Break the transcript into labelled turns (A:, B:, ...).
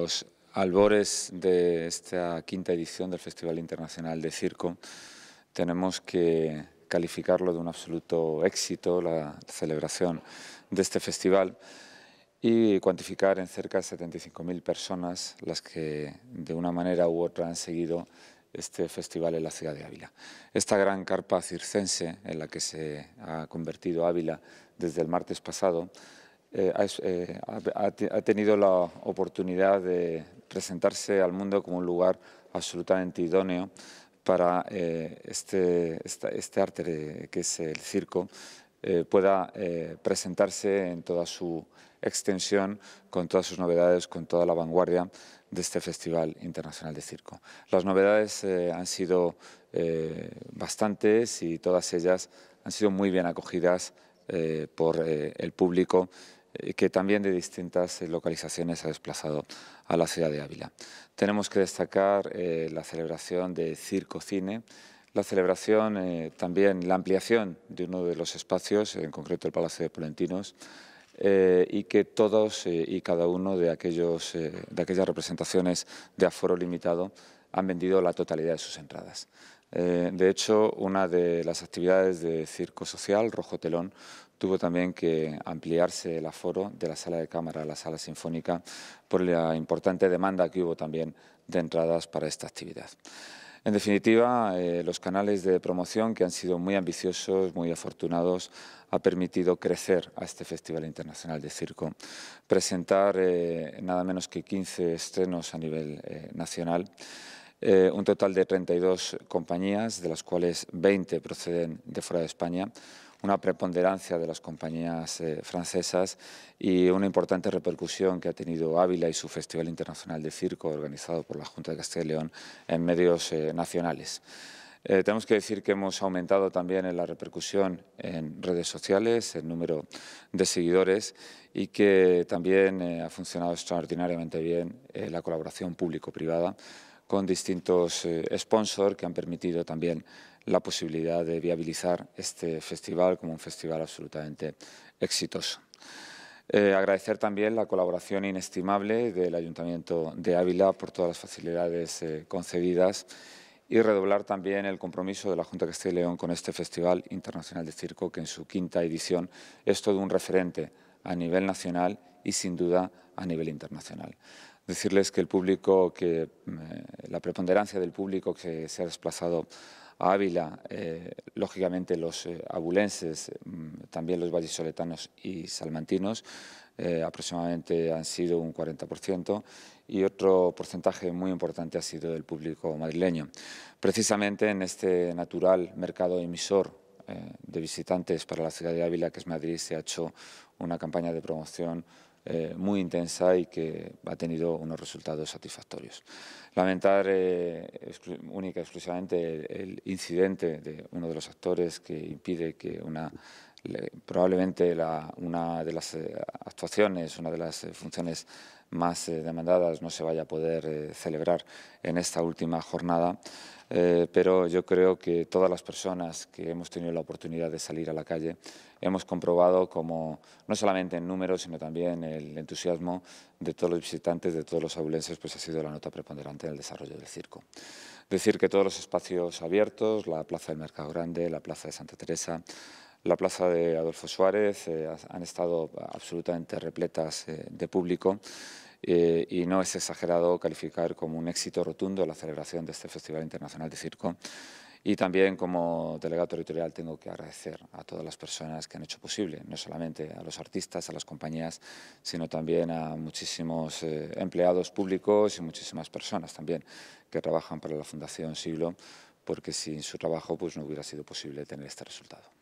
A: Los albores de esta quinta edición del Festival Internacional de Circo tenemos que calificarlo de un absoluto éxito, la celebración de este festival y cuantificar en cerca de 75.000 personas las que de una manera u otra han seguido este festival en la ciudad de Ávila. Esta gran carpa circense en la que se ha convertido Ávila desde el martes pasado eh, eh, ha, tenido la oportunidad de presentarse al mundo como un lugar absolutamente idóneo para eh, este, este, arte que es el circo pueda presentarse en toda su extensión, con todas sus novedades, con toda la vanguardia de este Festival Internacional de Circo. Las novedades eh, han sido eh, bastantes y todas ellas han sido muy bien acogidas eh, por el público que también de distintas localizaciones ha desplazado a la ciudad de Ávila. Tenemos que destacar la celebración de Circo Cine, la celebración, también la ampliación de uno de los espacios, en concreto el Palacio de Polentinos, eh, y que todos eh, y cada uno de, aquellos, eh, de aquellas representaciones de aforo limitado han vendido la totalidad de sus entradas. de hecho, una de las actividades de circo social, Rojo Telón, tuvo también que ampliarse el aforo de la sala de cámara a la sala sinfónica por la importante demanda que hubo también de entradas para esta actividad. En definitiva, eh, los canales de promoción que han sido muy ambiciosos, muy afortunados, ha permitido crecer a este Festival Internacional de Circo, presentar eh, nada menos que 15 estrenos a nivel eh, nacional, un total de 32 compañías, de las cuales 20 proceden de fuera de España, una preponderancia de las compañías eh, francesas y una importante repercusión que ha tenido Ávila y su Festival Internacional de Circo organizado por la Junta de Castilla y León en medios eh, nacionales. Eh, tenemos que decir que hemos aumentado también en la repercusión en redes sociales, el número de seguidores y que también ha funcionado extraordinariamente bien la colaboración público-privada con distintos sponsors que han permitido también la posibilidad de viabilizar este festival como un festival absolutamente exitoso. Eh, agradecer también la colaboración inestimable del Ayuntamiento de Ávila por todas las facilidades eh, concedidas y redoblar también el compromiso de la Junta de Castilla y León con este Festival Internacional de Circo, que en su quinta edición es todo un referente a nivel nacional y sin duda a nivel internacional. Decirles que el público, que eh, la preponderancia del público que se ha desplazado a Ávila, eh, lógicamente los eh, abulenses, mm, también los vallisoletanos y salmantinos, aproximadamente han sido un 40% y otro porcentaje muy importante ha sido del público madrileño. Precisamente en este natural mercado emisor de visitantes para la ciudad de Ávila, que es Madrid, se ha hecho una campaña de promoción eh, muy intensa y que ha tenido unos resultados satisfactorios. Lamentar eh, única exclusivamente el, incidente de uno de los actores que impide que una probablemente una de las eh, actuaciones, una de las funciones más demandadas no se vaya a poder celebrar en esta última jornada. Eh, pero yo creo que todas las personas que hemos tenido la oportunidad de salir a la calle hemos comprobado como, no solamente en números, sino también el entusiasmo de todos los visitantes, de todos los abulenses, pues ha sido la nota preponderante en el desarrollo del circo. Decir que todos los espacios abiertos, la Plaza del Mercado Grande, la Plaza de Santa Teresa, la Plaza de Adolfo Suárez, eh, han estado absolutamente repletas eh, de público eh, y no es exagerado calificar como un éxito rotundo la celebración de este Festival Internacional de Circo. Y también como delegado territorial tengo que agradecer a todas las personas que han hecho posible, no solamente a los artistas, a las compañías, sino también a muchísimos eh, empleados públicos y muchísimas personas también que trabajan para la Fundación Siglo, porque sin su trabajo pues, no hubiera sido posible tener este resultado.